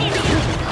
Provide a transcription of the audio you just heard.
Easy.